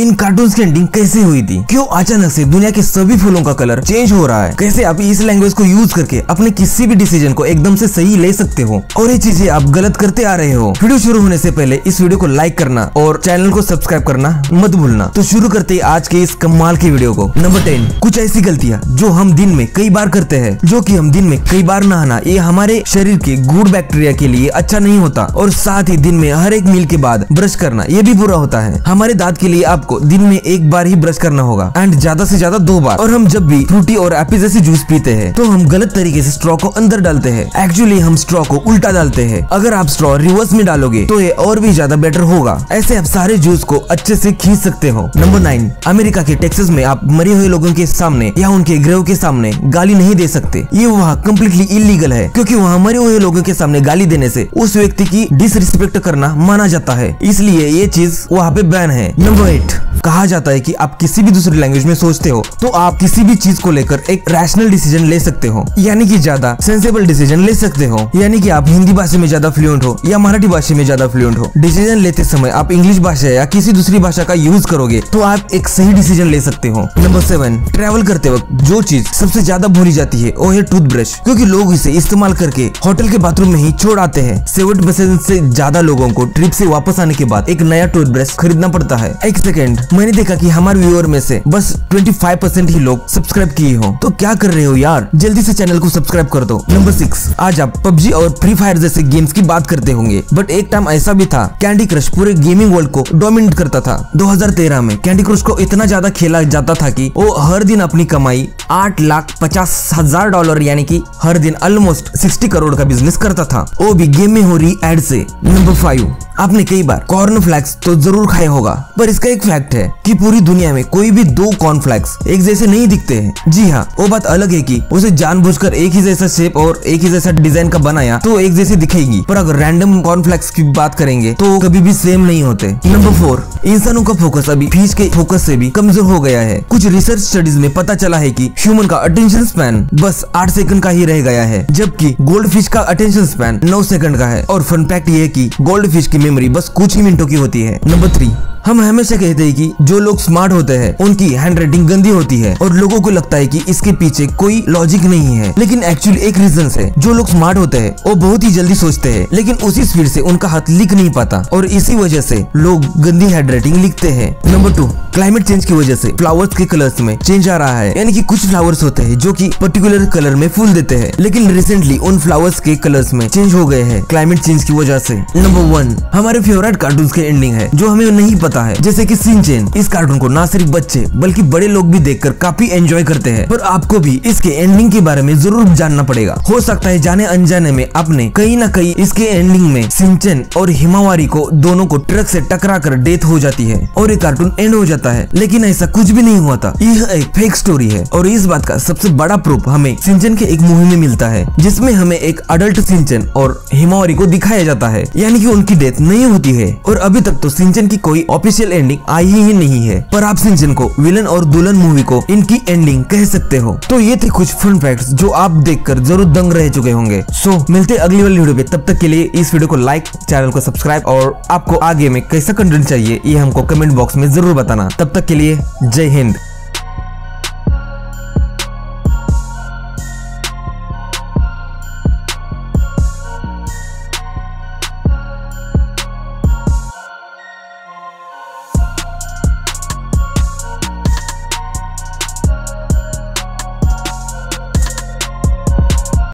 इन cartoon की ending कैसे हुई थी? क्यों अचानक से दुनिया के सभी फूलों का कलर चेंज हो रहा है? कैसे आप इस लैंग्वेज को यूज़ करके अपने किसी भी डिसीज़न को एकदम से सही ले सकते हो? और ये चीज़ें आप गलत करते आ रहे हो। वीडियो शुरू होने से पहले इस वीडियो को लाइक करना और चैनल को सब्सक्राइब करना मत भूलना। तो शुरू करते आज के इस कमाल की वीडियो को। नंबर टेन कुछ ऐसी गलतियाँ जो हम दिन में कई बार करते हैं, जो की हम दिन में कई बार नहाना, ये हमारे शरीर के गुड बैक्टीरिया के लिए अच्छा नहीं होता। और साथ ही दिन में हर एक मील के बाद ब्रश करना, ये भी बुरा होता है। हमारे दांत के लिए आपको दिन में एक बार ही ब्रश करना होगा एंड ज़्यादा से ज़्यादा दो बार। और हम जब भी फ्रूटी और एप्पी जैसे जूस पीते हैं तो हम गलत तरीके से स्ट्रॉ को अंदर डालते हैं। एक्चुअली हम स्ट्रॉ को उल्टा डालते हैं। अगर आप स्ट्रॉ रिवर्स में डालोगे तो ये और भी ज़्यादा बेटर होगा। ऐसे आप सारे जूस को अच्छे से खींच सकते हो। नंबर नाइन अमेरिका के टेक्सास में आप मरे हुए लोगों के सामने या उनके ग्रह के सामने गाली नहीं दे सकते। ये वहाँ कम्प्लीटली इलीगल है, क्योंकि वहाँ मरे हुए लोगों के सामने गाली देने से उस व्यक्ति की डिसरिस्पेक्ट करना माना जाता है। इसलिए ये चीज़ वहाँ पे बैन है। नंबर एट कहा जाता है कि आप किसी भी दूसरी लैंग्वेज में सोचते हो तो आप किसी भी चीज़ को लेकर एक रैशनल डिसीज़न ले सकते हो। यानी कि ज़्यादा सेंसेबल डिसीज़न ले सकते हो। यानी कि आप हिंदी भाषा में ज़्यादा फ्लुएंट हो या मराठी भाषा में ज़्यादा फ्लुएंट हो। डिसीज़न लेते समय आप इंग्लिश भाषा या किसी दूसरी भाषा का यूज़ करोगे तो आप एक सही डिसीज़न ले सकते हो। नंबर सेवन ट्रेवल करते वक्त जो चीज़ सबसे ज़्यादा भूली जाती है, वो है टूथब्रश क्योंकि लोग इसे इस्तेमाल करके होटल के बाथरूम में ही छोड़ आते हैं। सेवन परसेंट से ज़्यादा लोगों को ट्रिप से वापस आने के बाद एक नया टूथब्रश खरीदना पड़ता है। एक सेकेंड मैंने देखा कि हमारे व्यूअर में से बस 25 परसेंट ही लोग सब्सक्राइब किए हो। तो क्या कर रहे हो यार? जल्दी से चैनल को सब्सक्राइब कर दो। नंबर सिक्स आज आप पबजी और फ्री फायर जैसे गेम्स की बात करते होंगे। बट एक टाइम ऐसा भी था कैंडी क्रश पूरे गेमिंग वर्ल्ड को डोमिनेट करता था। 2013 में कैंडी क्रश को इतना ज़्यादा खेला जाता था कि वो हर दिन अपनी कमाई आठ लाख पचास हज़ार डॉलर, यानी कि हर दिन ऑलमोस्ट सिक्सटी करोड़ का बिज़नेस करता था। वो भी गेम में हो रही एड से। नंबर फाइव आपने कई बार कॉर्न फ्लैक्स तो ज़रूर खाया होगा, पर इसका एक फैक्ट है कि पूरी दुनिया में कोई भी दो कॉर्न फ्लैक्स एक जैसे नहीं दिखते हैं। जी हाँ वो बात अलग है कि उसे जानबूझकर एक ही जैसा शेप और एक ही जैसा डिज़ाइन का बनाया तो एक जैसे दिखेगी। पर अगर रैंडम कॉर्न फ्लैक्स की बात करेंगे तो कभी भी सेम नहीं होते। नंबर फोर इंसानों का फोकस अभी फ़िश के फोकस से भी कमज़ोर हो गया है। कुछ रिसर्च स्टडीज़ में पता चला है कि ह्यूमन का अटेंशन स्पैन बस आठ सेकंड का ही रह गया है, जबकि गोल्ड फ़िश का अटेंशन स्पैन नौ सेकंड का है। और फन फैक्ट ये है कि गोल्ड फ़िश की मेमोरी बस कुछ ही मिनटों की होती है। नंबर थ्री हम हमेशा कहते हैं कि जो लोग स्मार्ट होते हैं, उनकी हैंड राइटिंग गंदी होती है और लोगों को लगता है कि इसके पीछे कोई लॉजिक नहीं है। लेकिन एक्चुअली एक रीजन है। जो लोग स्मार्ट होते हैं, वो बहुत ही जल्दी सोचते हैं, लेकिन उसी स्पीड से उनका हाथ लिख नहीं पाता और इसी वजह से लोग गंदी हैंड राइटिंग लिखते हैं। नंबर टू क्लाइमेट चेंज की वजह से फ्लावर्स के कलर्स में चेंज आ रहा है। यानी कि कुछ फ्लावर्स होते हैं जो कि पर्टिकुलर कलर में फूल देते हैं, लेकिन रिसेंटली उन फ्लावर्स के कलर्स में चेंज हो गए हैं। क्लाइमेट चेंज की वजह से। नंबर वन हमारे फेवरेट कार्टून के एंडिंग है, जो हमें नहीं पता है, जैसे की सिंचेन इस कार्टून को ना सिर्फ़ बच्चे, बल्कि बड़े लोग भी देखकर काफ़ी एंजॉय करते हैं। पर आपको भी इसके एंडिंग के बारे में ज़रूर जानना पड़ेगा। हो सकता है जाने अनजाने में आपने कहीं ना कहीं इसके एंडिंग में सिंचन और हिमावारी को दोनों को ट्रक से टकरा कर डेथ हो जाती है और ये कार्टून एंड हो जाता है। लेकिन ऐसा कुछ भी नहीं हुआ था। यह एक फेक स्टोरी है। और इस बात का सबसे बड़ा प्रूफ हमें सिंचन के एक मूवी में मिलता है, जिसमें हमें एक अडल्ट सिंचन और हिमावारी को दिखाया जाता है। यानी कि उनकी डेथ नहीं होती है। और अभी तक तो सिंचन की कोई ऑफिशियल एंडिंग आई ही नहीं है। पर आप सिंचन को विलन और दुल्हन मूवी को, इनकी एंडिंग कह सकते हो। तो ये थे कुछ फन फैक्ट जो आप देखकर ज़रूर दंग रह चुके होंगे। सो मिलते अगली वाली वीडियो पे। तब तक के लिए इस वीडियो को लाइक चैनल को सब्सक्राइब और आपको आगे में कैसा कंटेंट चाहिए, ये हमको कमेंट बॉक्स में ज़रूर बताना। तब तक के लिए जय हिंद।